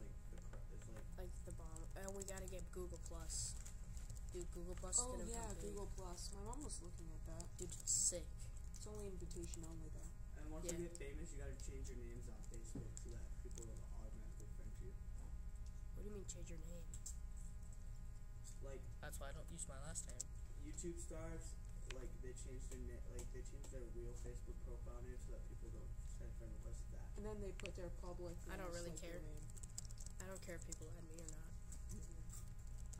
is like the cr- is like like the bomb. And we gotta get Google Plus. Dude, Google Plus Oh is gonna yeah, be big. Google Plus. My mom was looking at that. Dude, it's sick. It's only invitation only though. and once Yeah. you get famous, you gotta change your names on Facebook so that people will automatically friend you. What do you mean change your name? Like That's why I don't use my last name. YouTube stars, like they changed their na- like they changed their real Facebook profile name so that people don't send friend requests to that. And then they put their public. I don't really like, care. name. I don't care if people add me or not.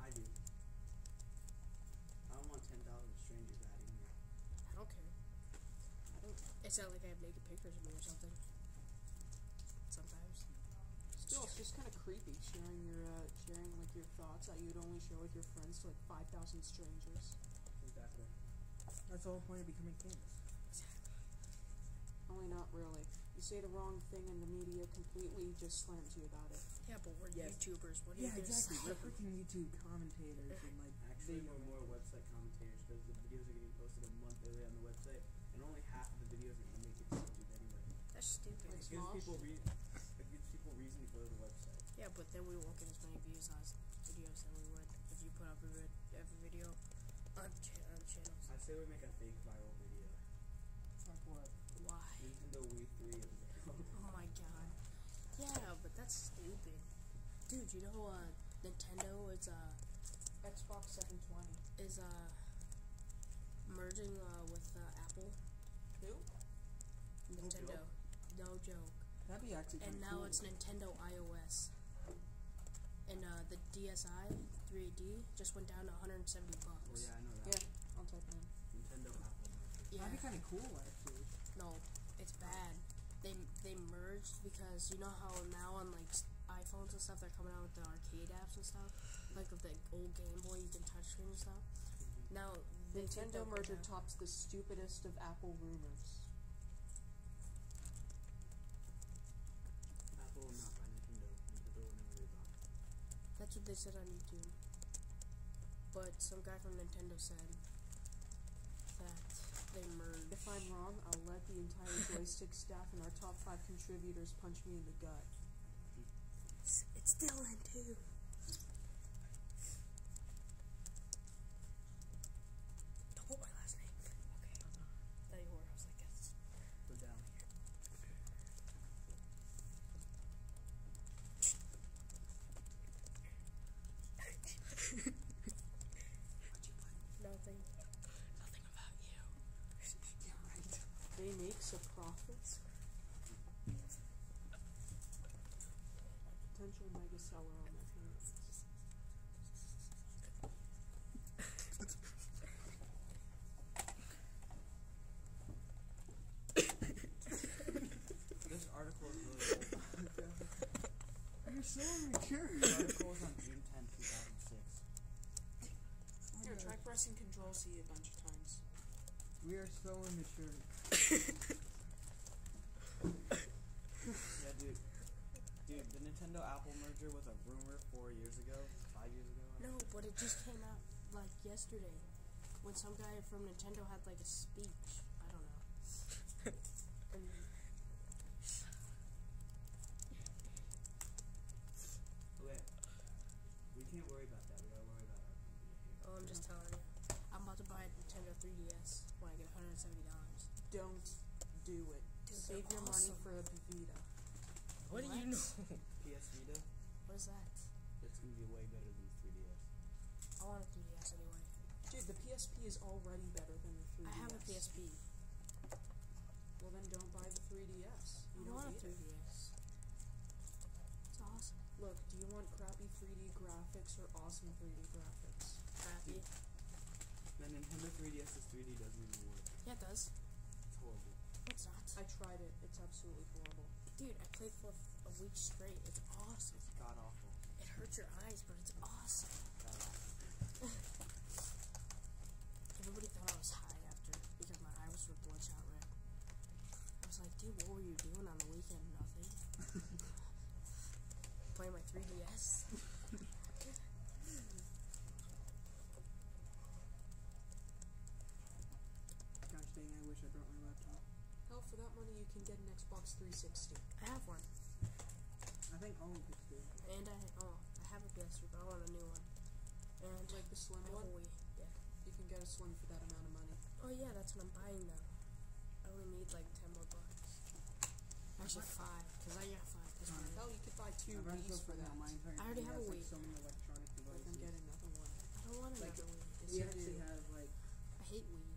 I do. I don't want ten thousand strangers adding me. I don't care. I don't. It's not like I have naked pictures of me or something. Sometimes. Still, it's just kind of creepy sharing your uh, sharing like your thoughts that you'd only share with your friends to like five thousand strangers. Exactly. That's the whole point of becoming famous. Exactly. Only not really. You say the wrong thing and the media completely just slams you about it. Yeah, but we're Yes. YouTubers. What are Yeah, you exactly. We're freaking YouTube commentators and like Actually, video we're more website commentators because the videos are getting posted a month early on the website, and only half of the videos are gonna make it to YouTube anyway. That's stupid. It gives people re- it gives people reason to go to the website. Yeah, but then we won't get as many views as videos than we would if you put up a vid- every video on, cha- on channels. I say we make a fake viral video. Fuck what? Why? Nintendo Wii 3 of Oh my god. Yeah, but that's stupid. Dude, you know uh Nintendo is uh Xbox 720. is uh merging uh with uh, Apple. Who? Nintendo. No joke. That'd be actually And now cool. it's Nintendo iOS. And uh the DSi 3D just went down to 170 bucks. Oh bucks. yeah, I know Yeah, that. I'll type it in. Nintendo Apple. Yeah. That'd be kind of cool actually. No, it's bad. They they merged because you know how now on like s- iPhones and stuff they're coming out with the arcade apps and stuff, like with the old Game Boy you can touch screen and stuff. Mm-hmm. Now they Nintendo merger down. tops the stupidest of Apple rumors. Apple will not buy Nintendo. Nintendo will never be bought. That's what they said on YouTube. But some guy from Nintendo said that they merged. If I'm wrong, I'll let the entire Joystiq staff and our top five contributors punch me in the gut. It's, it's Dylan too. Don't put my last name. Okay. Thought you were. I was like, that's Go down. Here. Nothing. Nothing about you. Yeah, right. They make some profits. Potential mega seller on their hands. This article is really old. You're so immature. The article was on June 10, 2006. Here, try pressing Control C a bunch of times. We are so immature. Yeah, dude. Dude, the Nintendo Apple merger was a rumor four years ago, five years ago. No, but it just came out like yesterday when some guy from Nintendo had like a speech. I don't know. and Okay. We can't worry about that. We gotta worry about our company here. oh, I'm just telling you, I'm about to buy a Nintendo 3DS when I get 170 dollars. Don't do it. Dude, Save they're your money for a Vita. What do you know? PS Vita, What is that? it's gonna be way better than 3DS. I want a 3DS anyway. Dude, the PSP is already better than the 3DS. I have a PSP. Well, then don't buy the 3DS. You I don't want a need it. 3DS. It's awesome. Look, do you want crappy 3D graphics or awesome 3D graphics? Crappy. then The Nintendo 3DS's 3D doesn't even work. Yeah, it does. It's horrible. It's not. I tried it. It's absolutely horrible. Dude, I played for a week straight. It's awesome. It's god awful. It hurts your eyes, but it's awesome. God awful. Everybody thought I was high after because my eyes were bloodshot red. I was like, dude, what were you doing on the weekend? Nothing. Playing my 3DS. Gosh dang, I wish I brought my laptop. Hell, for that money, you can get an Xbox 360. I have one. I think all of these do. And I oh, I have a PS3, but I want a new one. And like the slim one. Wii. Yeah. You can get a slim for that amount of money. Oh yeah, that's what I'm buying now. I only need like ten more bucks. Actually, five, because I got five. This one. Hell, oh, you could buy two Wii's for that. My I already have a Wii. Like, so many electronic devices. I'm getting another one. I don't want like, another Wii. We actually have like. I hate Wii.